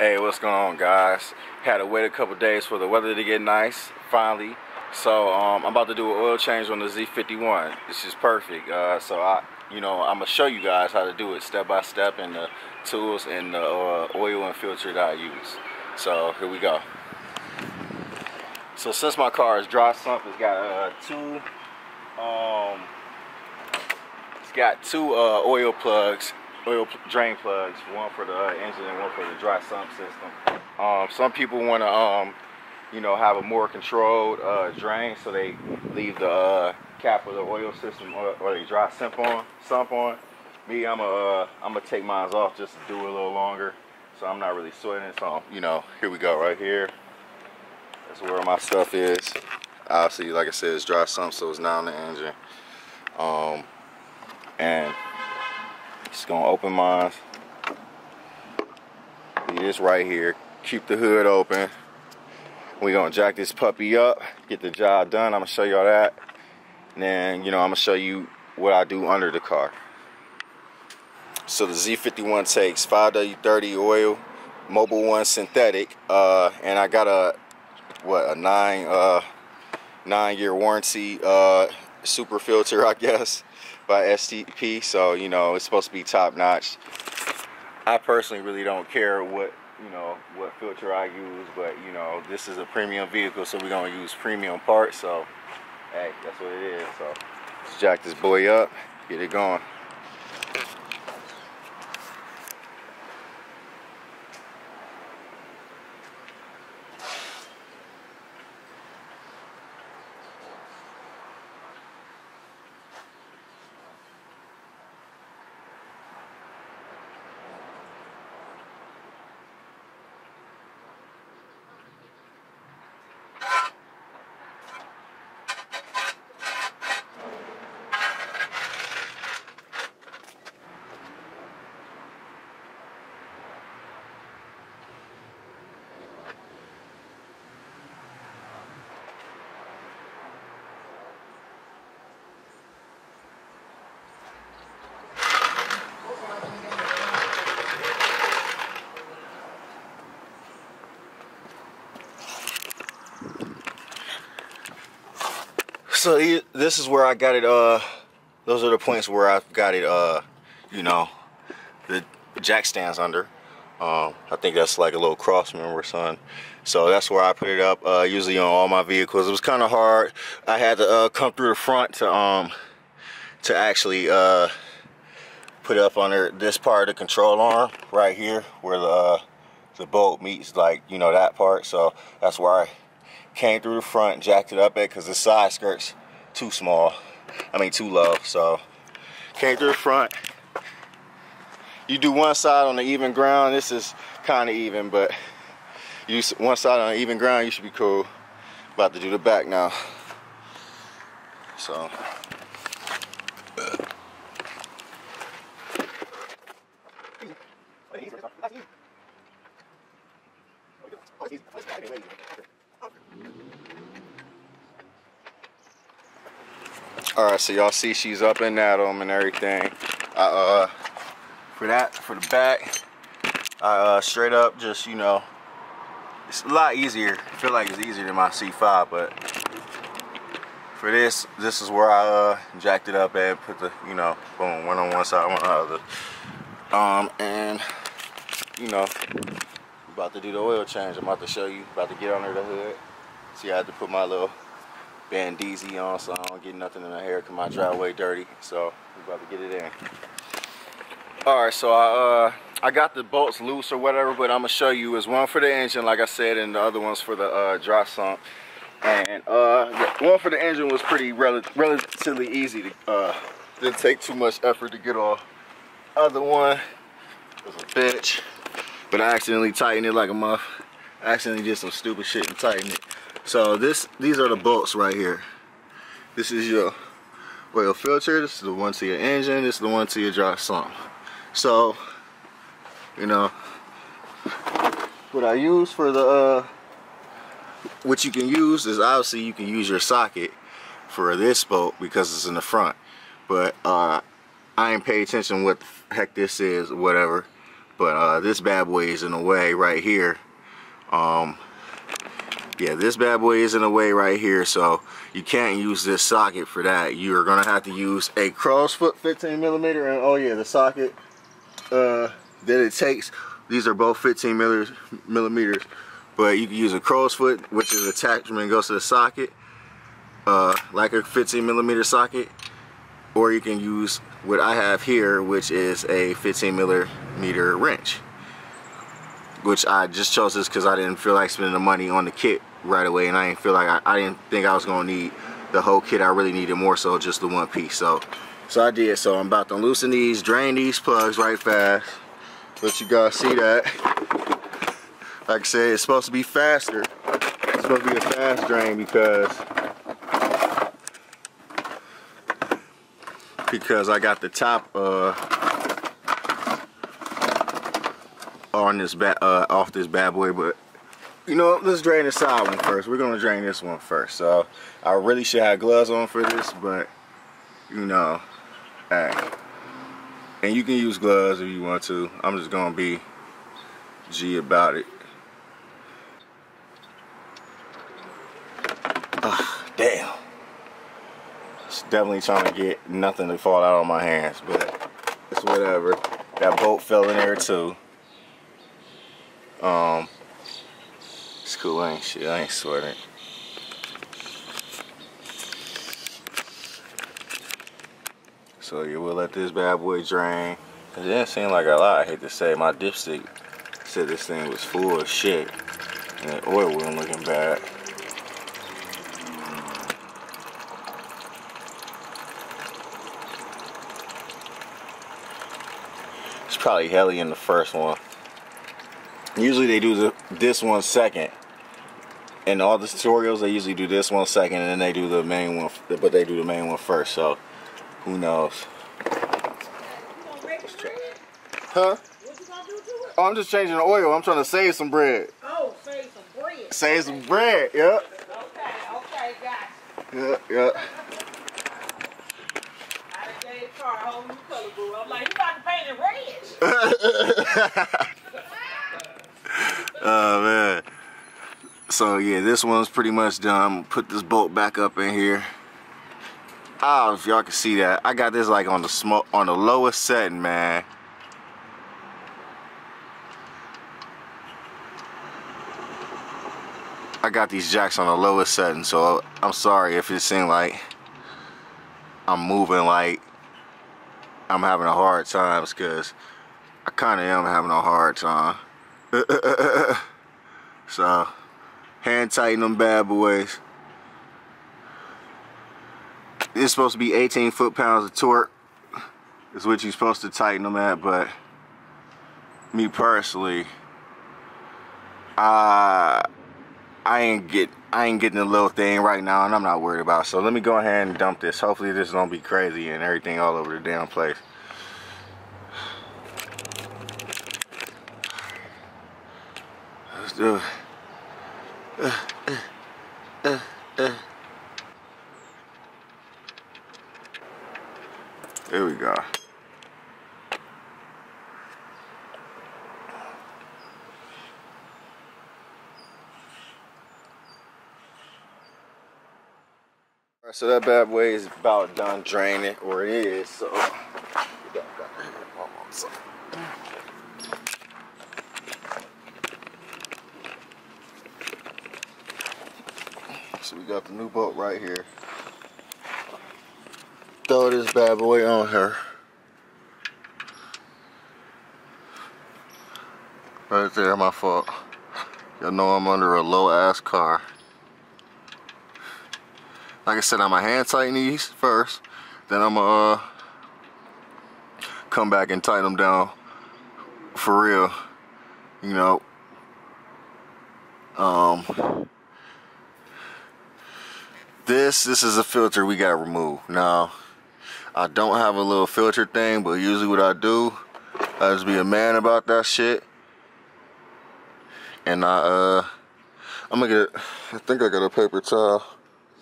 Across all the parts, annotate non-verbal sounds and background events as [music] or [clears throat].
Hey, what's going on, guys? Had to wait a couple days for the weather to get nice, finally. So um, I'm about to do an oil change on the Z51. This is perfect. Uh, so I, you know, I'm gonna show you guys how to do it step by step and the tools and the uh, oil and filter that I use. So here we go. So since my car is dry sump, it's got uh, two, um, it's got two uh, oil plugs oil drain plugs, one for the uh, engine and one for the dry sump system. Um, some people want to, um, you know, have a more controlled uh, drain, so they leave the uh, cap of the oil system or, or they dry sump on. Sump on. Me, I'm a, uh, I'm gonna take mine off just to do it a little longer, so I'm not really sweating. So, you know, here we go, right here. That's where my stuff is. Obviously, like I said, it's dry sump, so it's not on the engine. Um, and just gonna open mine. This right here. Keep the hood open. we gonna jack this puppy up, get the job done. I'm gonna show y'all that. And then, you know, I'm gonna show you what I do under the car. So the Z51 takes 5W30 oil, Mobil 1 synthetic, uh, and I got a, what, a nine, uh, nine year warranty, uh, super filter, [laughs] I guess by STP, so you know it's supposed to be top notch. I personally really don't care what you know what filter I use, but you know this is a premium vehicle, so we're gonna use premium parts. So hey, that's what it is. So let's jack this boy up, get it going. So this is where I got it uh those are the points where I've got it uh you know the jack stands under. Um, I think that's like a little cross member something so that's where I put it up uh, usually on all my vehicles. It was kind of hard. I had to uh, come through the front to um to actually uh put up under this part of the control arm right here where the uh, the bolt meets like you know that part. So that's where I came through the front, jacked it up at because the side skirt's too small. I mean too low. So came through the front. You do one side on the even ground. This is kind of even, but you one side on even ground, you should be cool. About to do the back now. So. All right so y'all see she's up in that them and everything. Uh for that for the back I uh, straight up just you know it's a lot easier. I feel like it's easier than my C5 but for this this is where I uh, jacked it up and put the you know boom one on one side one on the other. Um and you know about to do the oil change. I'm about to show you about to get under the hood. See I had to put my little bandeezy on so I don't get nothing in my hair because my driveway dirty. So we're about to get it in. Alright, so I uh, I got the bolts loose or whatever, but I'm gonna show you is one for the engine, like I said, and the other one's for the uh, dry sump. And uh, the one for the engine was pretty rel relatively easy to uh, didn't take too much effort to get off. Other one was a bitch, but I accidentally tightened it like a muff. I accidentally did some stupid shit and tightened it. So this, these are the bolts right here. This is your oil filter. This is the one to your engine. This is the one to your dry sump. So, you know, what I use for the, uh, what you can use is obviously you can use your socket for this bolt because it's in the front. But uh, I ain't pay attention what the heck this is whatever. but uh, this bad boy is in the way right here um, yeah this bad boy is in the way right here so you can't use this socket for that. You're gonna have to use a crowsfoot 15 millimeter and oh yeah the socket uh, that it takes these are both 15 millimeters but you can use a crow's foot which is attachment goes to the socket uh, like a 15 millimeter socket or you can use what I have here which is a 15 millimeter wrench which I just chose this because I didn't feel like spending the money on the kit right away and I didn't feel like I, I didn't think I was gonna need the whole kit. I really needed more so just the one piece so so I did. So I'm about to loosen these drain these plugs right fast. Let you guys see that. Like I said it's supposed to be faster. It's supposed to be a fast drain because because I got the top uh, on this bad uh, off this bad boy but you know let's drain the side one first. We're gonna drain this one first. So I really should have gloves on for this but you know hey. And you can use gloves if you want to. I'm just gonna be G about it. Damn. Definitely trying to get nothing to fall out on my hands, but it's whatever. That bolt fell in there too. Um, it's cool, ain't shit. I ain't sweating. So yeah, we'll let this bad boy drain. It didn't seem like a lot, I hate to say. My dipstick said this thing was full of shit. And the oil wasn't looking bad. It's probably heli in the first one. Usually they do the, this one second. In all the tutorials, they usually do this one second, and then they do the main one, but they do the main one first. So, who knows? Huh? Oh, I'm just changing the oil. I'm trying to save some bread. Oh, save some bread. Save some bread. Yep. Okay. Okay. Gotcha. Yep. Yep. I'm like, you got to paint it red. [laughs] oh man. So yeah, this one's pretty much done. Put this bolt back up in here. Oh, if y'all can see that, I got this like on the smoke on the lowest setting, man. I got these jacks on the lowest setting, so I'm sorry if it seemed like I'm moving like I'm having a hard time because I kind of am having a hard time. [laughs] so, hand tighten them bad boys. It's supposed to be 18 foot-pounds of torque is what you're supposed to tighten them at, but me personally, I I ain't get I ain't getting the little thing right now and I'm not worried about it. So let me go ahead and dump this. Hopefully this don't be crazy and everything all over the damn place. Let's do it. There we go. so that bad boy is about done draining, or it is. So, so we got the new bolt right here. Throw this bad boy on her. Right there, my fault. Y'all know I'm under a low ass car. Like I said, I'm to hand tighten these first. Then I'm to uh, come back and tighten them down for real. You know. Um, this, this is a filter we got to remove. Now, I don't have a little filter thing, but usually what I do, I just be a man about that shit. And I, uh, I'm gonna get, I think I got a paper towel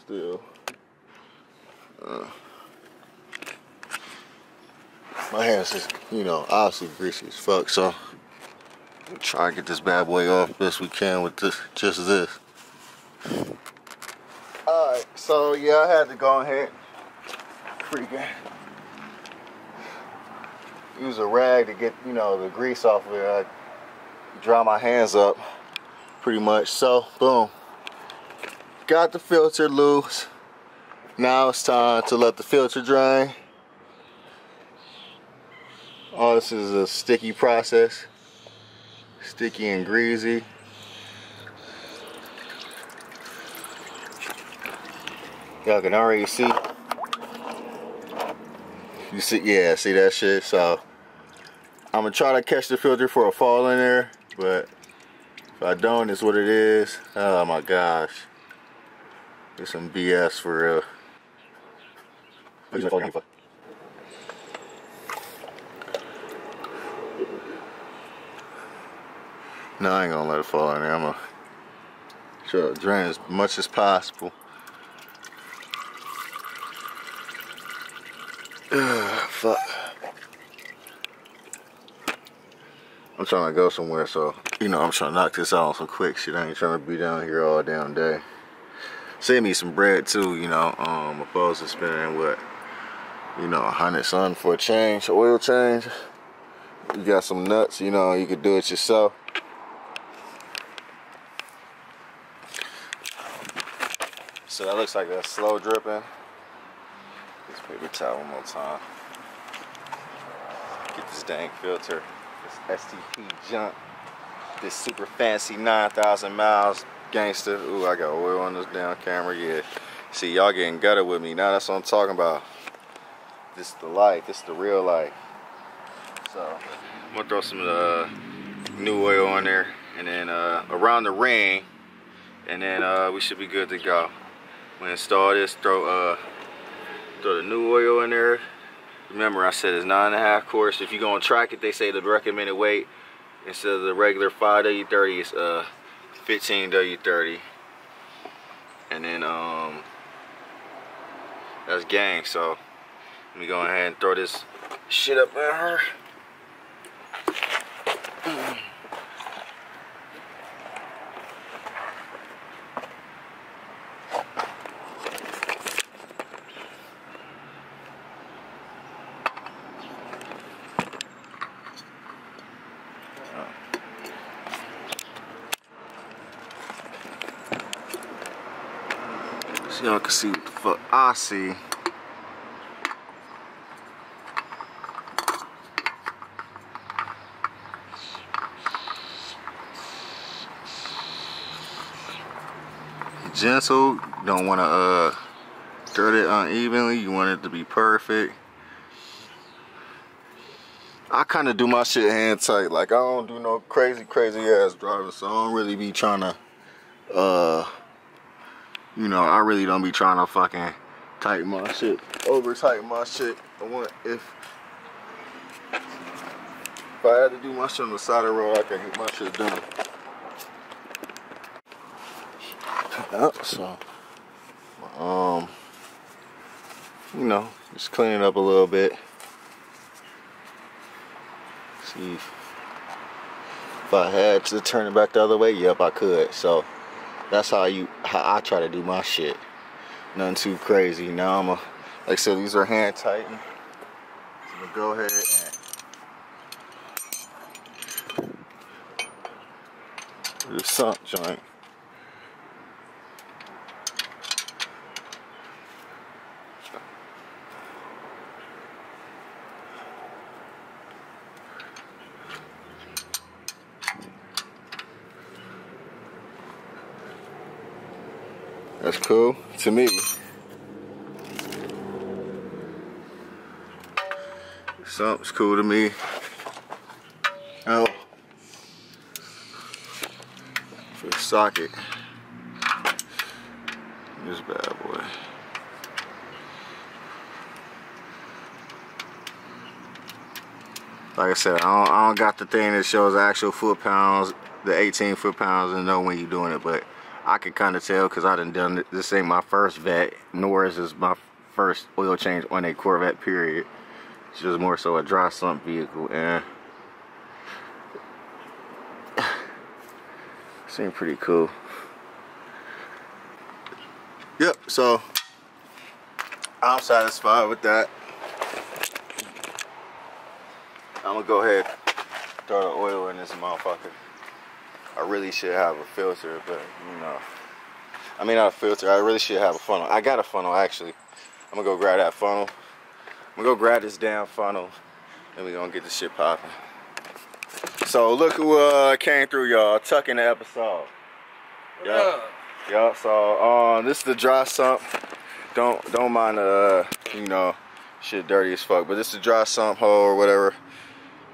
still. Uh, my hands is, you know, obviously greasy as fuck, so Try to get this bad boy off best we can with this, just this. So yeah, I had to go ahead freaking use a rag to get, you know, the grease off of it. I dry my hands up pretty much. So, boom. Got the filter loose. Now it's time to let the filter drain. Oh, this is a sticky process. Sticky and greasy. Y'all can already see. You see, yeah, see that shit? So, I'm gonna try to catch the filter for a fall in there, but if I don't, it's what it is. Oh my gosh. It's some BS for real. No, I ain't gonna let it fall in there. I'm gonna try to drain as much as possible. Ugh, [sighs] fuck. I'm trying to go somewhere, so you know I'm trying to knock this out on some quick shit. I ain't trying to be down here all damn day. Save me some bread too, you know, um, opposed to spending what, you know, a hundred something for a change, oil change. You got some nuts, you know, you could do it yourself. So that looks like that's slow dripping. Paper towel one more time. Get this dang filter, this STP junk, this super fancy 9,000 miles gangster. Ooh, I got oil on this damn camera. Yeah. See, y'all getting gutted with me. Now that's what I'm talking about. This is the light. This is the real light. So, I'm gonna throw some uh, new oil on there, and then uh, around the ring, and then uh, we should be good to go. We install this, throw uh, throw the new oil in there. Remember, I said it's nine and a half quarts. If you're gonna track it, they say the recommended weight instead of the regular 5W30 is uh 15W30. And then um that's gang. So let me go ahead and throw this shit up in her. [clears throat] can see what I see. Gentle, don't want to uh, dirt it unevenly, you want it to be perfect. I kind of do my shit hand tight, like I don't do no crazy, crazy ass driving, so I don't really be trying to uh, you know, I really don't be trying to fucking tighten my shit, over tighten my shit. I want if if I had to do my shit on the side of the road, I can get my shit done. [laughs] Yep, so um you know, just clean it up a little bit. See if, if I had to turn it back the other way, yep I could. So that's how you how I try to do my shit. Nothing too crazy. Now I'm a like I said, these are hand tightened. So I'm gonna go ahead and the sump joint. That's cool to me. Something's cool to me. Oh, for the socket. This bad boy. Like I said, I don't, I don't got the thing that shows actual foot pounds, the 18 foot pounds, and know when you're doing it, but I can kind of tell because I done done. This ain't my first vet, nor is this my first oil change on a Corvette. Period. It's just more so a dry sump vehicle, and [sighs] Seem pretty cool. Yep, so I'm satisfied with that. I'm gonna go ahead throw the oil in this motherfucker. I really should have a filter, but you know. I mean not a filter, I really should have a funnel. I got a funnel actually. I'm gonna go grab that funnel. I'm gonna go grab this damn funnel and we gonna get this shit popping. So look who uh, came through y'all, tucking the episode. Yeah. Yup, so um this is the dry sump. Don't don't mind the uh, you know shit dirty as fuck, but this is the dry sump hole or whatever.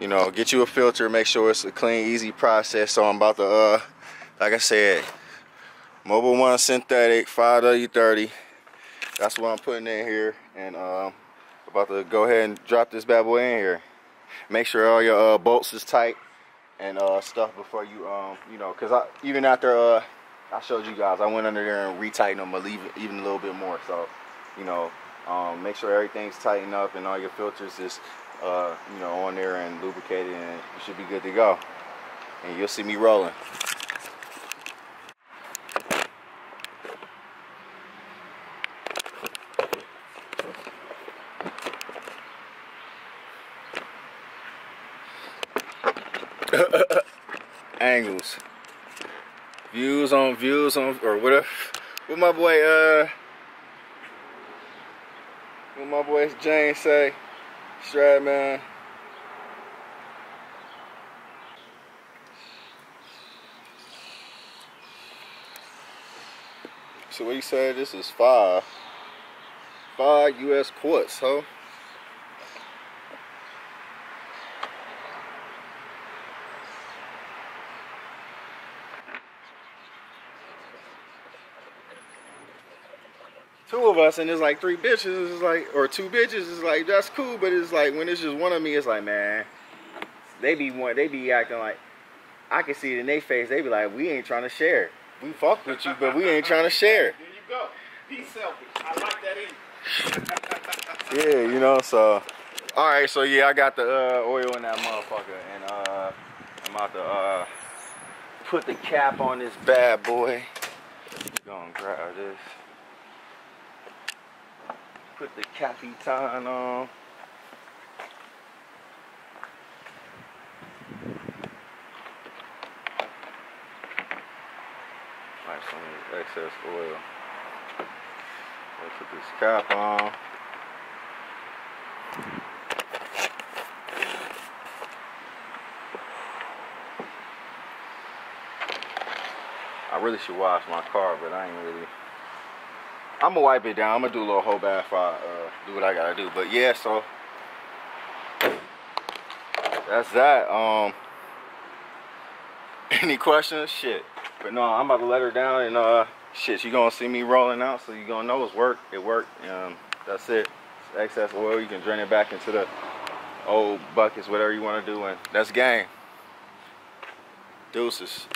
You know, get you a filter, make sure it's a clean, easy process. So I'm about to uh like I said, Mobil One synthetic 5W30. That's what I'm putting in here. And um about to go ahead and drop this bad boy in here. Make sure all your uh, bolts is tight and uh, stuff before you um you know because I even after uh I showed you guys I went under there and retightened them a leave even a little bit more so you know um, make sure everything's tightened up and all your filters is uh, you know on there and lubricated and you should be good to go. And you'll see me rolling. [coughs] Angles. Views on views on or whatever what my boy uh what my boy James say Stradman so what he said this is five. Five US quarts, huh two of us and it's like three bitches it's like or two bitches it's like that's cool but it's like when it's just one of me it's like man they be one they be acting like I can see it in their face they be like we ain't trying to share we fuck with you but we ain't trying to share There you go. Be selfish. I like that in you. [laughs] yeah you know so all right so yeah I got the uh, oil in that motherfucker and uh I'm about to uh put the cap on this bad boy gonna grab this put the capitan on. Like some excess oil. Let's put this cap on. I really should wash my car, but I ain't really. I'm gonna wipe it down. I'm gonna do a little whole bath. I uh, do what I gotta do. But yeah, so that's that. Um, [laughs] any questions? Shit. But no, I'm about to let her down, and uh, shit, she gonna see me rolling out, so you gonna know it's work. It worked. Um, that's it. It's excess oil. You can drain it back into the old buckets, whatever you want to do, and that's game. Deuces.